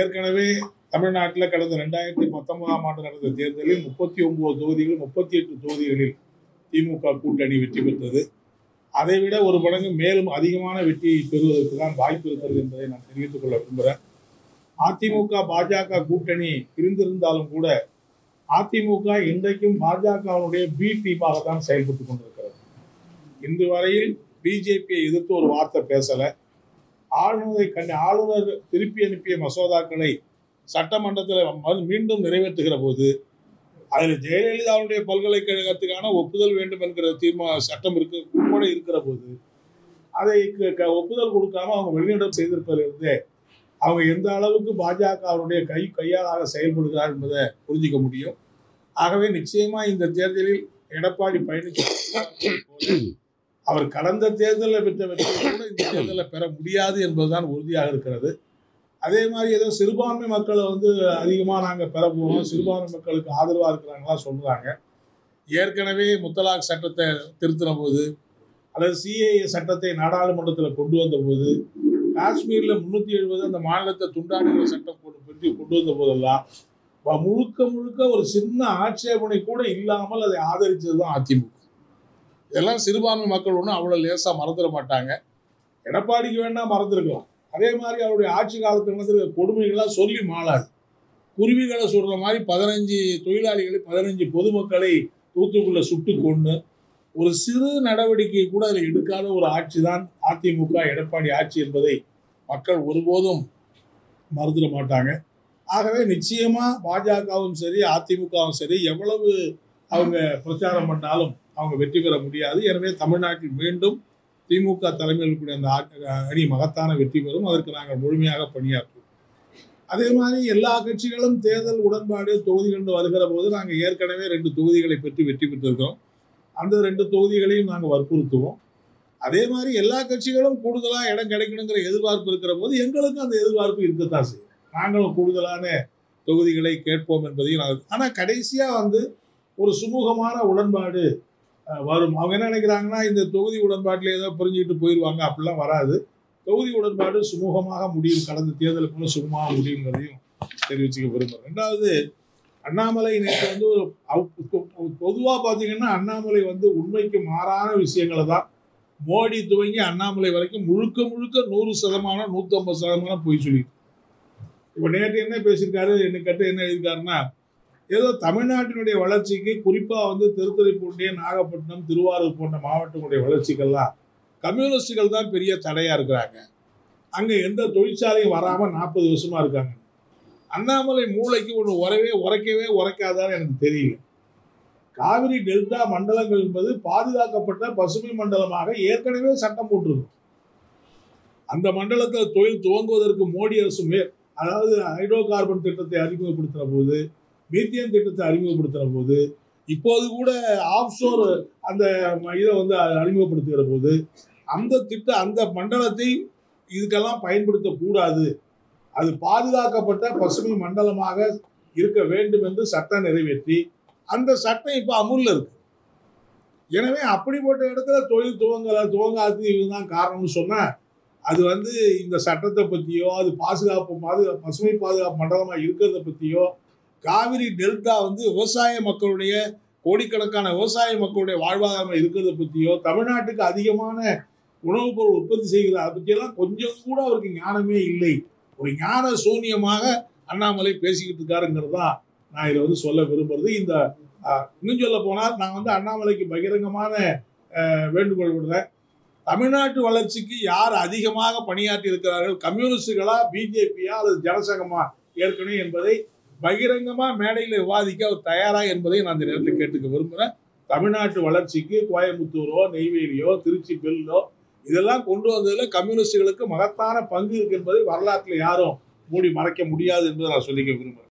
ஏற்கனவே தமிழ்நாட்டில் கடந்த ரெண்டாயிரத்தி பத்தொன்பதாம் ஆண்டு நடந்த தேர்தலில் முப்பத்தி ஒன்பது தொகுதிகள் முப்பத்தி எட்டு தொகுதிகளில் திமுக கூட்டணி வெற்றி பெற்றது. அதைவிட ஒரு மடங்கு மேலும் அதிகமான வெற்றியை பெறுவதற்கு தான் வாய்ப்பு இருக்கிறது என்பதை நான் தெரிவித்துக் கொள்ள விரும்புகிறேன். அதிமுக பாஜக கூட்டணி பிரிந்திருந்தாலும் கூட அதிமுக இன்றைக்கும் பாஜகவினுடைய பி டீமாக தான் செயல்பட்டு கொண்டிருக்கிறது. இன்று வரையில் பிஜேபியை எதிர்த்து ஒரு வார்த்தை பேசலை. ஆளுநரை கண்டு ஆளுநர் திருப்பி அனுப்பிய மசோதாக்களை சட்டமன்றத்தில் மீண்டும் நிறைவேற்றுகிற போது அதில் ஜெயலலிதாவுடைய பல்கலைக்கழகத்துக்கான ஒப்புதல் வேண்டும் என்கிற தீர்மான சட்டம் இருக்கு கூட இருக்கிற போது அதை க- க- ஒப்புதல் கொடுக்காம அவங்க வெளிநடப்பு செய்திருப்பதிலிருந்தே அவங்க எந்த அளவுக்கு பாஜக அவருடைய கை கையாளாக செயல்படுகிறார் என்பதை புரிஞ்சிக்க முடியும். ஆகவே நிச்சயமா இந்த தேர்தலில் எடப்பாடி பழனிசாமி அவர் கடந்த தேர்தலில் பெற்ற வெற்றியை கூட இந்த தேர்தலில் பெற முடியாது என்பதுதான் உறுதியாக இருக்கிறது. அதே மாதிரி ஏதோ சிறுபான்மை மக்களை வந்து அதிகமாக நாங்கள் பெற போகிறோம் சிறுபான்மை மக்களுக்கு ஆதரவாக இருக்கிறாங்களா சொல்கிறாங்க ஏற்கனவே முத்தலாக் சட்டத்தை திருத்தின போது அல்லது சிஏஏ சட்டத்தை நாடாளுமன்றத்தில் கொண்டு வந்த போது காஷ்மீரில் முந்நூற்றி எழுபது அந்த மாநிலத்தை துண்டாடுகிற சட்டம் கொண்டு பற்றி கொண்டு வந்த போதெல்லாம் முழுக்க முழுக்க ஒரு சின்ன ஆட்சேபனை கூட இல்லாமல் அதை ஆதரித்தது தான் அதிமுக. இதெல்லாம் சிறுபான்மை மக்கள் ஒன்றும் அவ்வளோ லேசாக மறந்துட மாட்டாங்க. எடப்பாடிக்கு வேணால் மறந்துருக்கலாம். அதே மாதிரி அவருடைய ஆட்சி காலத்தில் நடந்திருக்க கொடுமைகள்லாம் சொல்லி மாளாது. குருவிகளை சொல்கிற மாதிரி பதினஞ்சு தொழிலாளிகளை பதினஞ்சு பொதுமக்களை தூத்துக்குள்ளே சுட்டு கொண்டு ஒரு சிறு நடவடிக்கை கூட அதில் எடுக்காத ஒரு ஆட்சி தான் அதிமுக எடப்பாடி ஆட்சி என்பதை மக்கள் ஒருபோதும் மறந்துட மாட்டாங்க. ஆகவே நிச்சயமாக பாஜகவும் சரி அதிமுகவும் சரி எவ்வளவு அவங்க பிரச்சாரம் பண்ணாலும் அவங்க வெற்றி பெற முடியாது. எனவே தமிழ்நாட்டில் மீண்டும் திமுக தலைமையில் இருக்கக்கூடிய அந்த அணி மகத்தான வெற்றி பெறும். அதற்கு நாங்கள் முழுமையாக பணியாற்றுவோம். அதே மாதிரி எல்லா கட்சிகளும் தேர்தல் உடன்பாடு தொகுதிகள் வருகிற போது நாங்கள் ஏற்கனவே ரெண்டு தொகுதிகளை பெற்று வெற்றி பெற்றிருக்கோம் அந்த ரெண்டு தொகுதிகளையும் நாங்கள் வற்புறுத்துவோம். அதே மாதிரி எல்லா கட்சிகளும் கூடுதலாக இடம் கிடைக்கணுங்கிற எதிர்பார்ப்பு இருக்கிற போது எங்களுக்கும் அந்த எதிர்பார்ப்பு இருக்கத்தான் செய்யும். நாங்களும் கூடுதலான தொகுதிகளை கேட்போம் என்பதையும் ஆனால் கடைசியாக வந்து ஒரு சுமூகமான உடன்பாடு வரும். அவங்க என்ன நினைக்கிறாங்கன்னா இந்த தொகுதி உடன்பாட்டில் ஏதோ புரிஞ்சுக்கிட்டு போயிடுவாங்க அப்படிலாம் வராது. தொகுதி உடன்பாடு சுமூகமாக முடியும். கடந்த தேர்தலுக்குள்ள சுமூகமாக முடியுங்கிறதையும் தெரிவிச்சுக்க விரும்புகிறேன் ரெண்டாவது அண்ணாமலை நேற்று வந்து ஒரு பொதுவாக பார்த்தீங்கன்னா அண்ணாமலை வந்து உண்மைக்கு மாறான விஷயங்களை தான் மோடி துவங்கி அண்ணாமலை வரைக்கும் முழுக்க முழுக்க நூறு சதமானம் நூற்றம்பது சதமானம் போய் சொல்லி இப்போ நேற்று என்ன பேசியிருக்காரு? என்ன கேட்டு என்ன எழுதியிருக்காருன்னா ஏதோ தமிழ்நாட்டினுடைய வளர்ச்சிக்கு குறிப்பாக வந்து திருத்துறைப்பூண்டி நாகப்பட்டினம் திருவாரூர் போன்ற மாவட்டங்களுடைய வளர்ச்சிகள்லாம் கம்யூனிஸ்டுகள் தான் பெரிய தடையாக இருக்கிறாங்க. அங்கே எந்த தொழிற்சாலையும் வராமல் நாற்பது வருஷமாக இருக்காங்க. அண்ணாமலை மூளைக்கு ஒன்று உரவே உரைக்கவே உரைக்காதான்னு எனக்கு தெரியல. காவிரி டெல்டா மண்டலங்கள் என்பது பாதுகாக்கப்பட்ட பசுமை மண்டலமாக ஏற்கனவே சட்டம் போட்டிருக்கும் அந்த மண்டலத்தில் தொழில் துவங்குவதற்கு மோடி அரசு மேல் அதாவது ஹைட்ரோ கார்பன் திட்டத்தை அறிமுகப்படுத்துகிற போது மீத்தியன் திட்டத்தை அறிமுகப்படுத்துகிற போது இப்போது கூட ஆஃப்ஷோர் அந்த இதை வந்து அறிமுகப்படுத்துகிற போது அந்த திட்ட அந்த மண்டலத்தை இதுக்கெல்லாம் பயன்படுத்தக்கூடாது. அது பாதுகாக்கப்பட்ட பசுமை மண்டலமாக இருக்க வேண்டும் என்று சட்டம் நிறைவேற்றி அந்த சட்டம் இப்போ அமுலில் இருக்கு. எனவே அப்படிப்பட்ட இடத்துல தொழில் துவங்கல துவங்காது இதுதான் காரணம்னு சொன்னால் அது வந்து இந்த சட்டத்தை பற்றியோ அது பாதுகாப்பு பாதுகா பசுமை பாதுகாப்பு மண்டலமாக இருக்கிறத பற்றியோ காவிரி டெல்டா வந்து விவசாய மக்களுடைய கோடிக்கணக்கான விவசாய மக்களுடைய வாழ்வாதாரம் இருக்கிறத பற்றியோ தமிழ்நாட்டுக்கு அதிகமான உணவுப் பொருள் உற்பத்தி செய்கிற அதை பற்றியெல்லாம் கொஞ்சம் கூட அவருக்கு ஞானமே இல்லை. ஒரு ஞான சூன்யமாக அண்ணாமலை பேசிக்கிட்டு இருக்காருங்கிறது தான் நான் இதை வந்து சொல்ல விரும்புறது. இந்த இன்னும் சொல்ல போனால் நான் வந்து அண்ணாமலைக்கு பகிரங்கமான வேண்டுகோள் விடுறேன். தமிழ்நாட்டு வளர்ச்சிக்கு யார் அதிகமாக பணியாற்றி இருக்கிறார்கள்? கம்யூனிஸ்டுகளா பிஜேபியா அல்லது ஜனசங்கமா ஏற்கனவே என்பதை பகிரங்கமா மேடையில் விவாதிக்க அவர் தயாரா என்பதை நான் இந்த நேரத்தில் கேட்டுக்க விரும்புகிறேன் தமிழ்நாட்டு வளர்ச்சிக்கு கோயம்புத்தூரோ நெய்வேலியோ திருச்சி பெல்லோ இதெல்லாம் கொண்டு வந்ததுல கம்யூனிஸ்டுகளுக்கு மகத்தான பங்கு இருக்கு என்பதை வரலாற்றில் யாரும் மூடி மறைக்க முடியாது என்பதை நான் சொல்லிக்க விரும்புகிறேன்